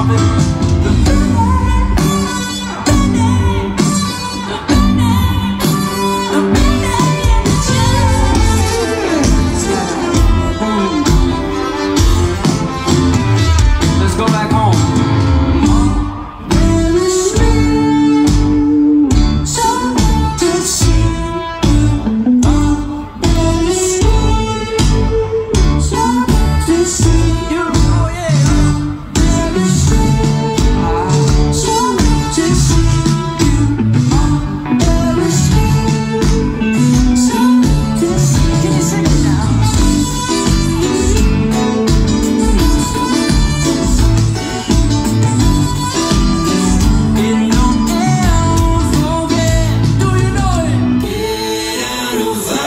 stomping Who's